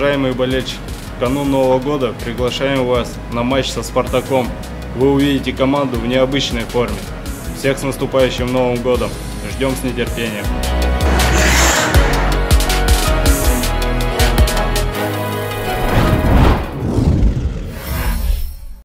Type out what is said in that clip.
уважаемые болельщики, в канун Нового года приглашаем вас на матч со «Спартаком». Вы увидите команду в необычной форме. Всех с наступающим Новым годом! Ждем с нетерпением.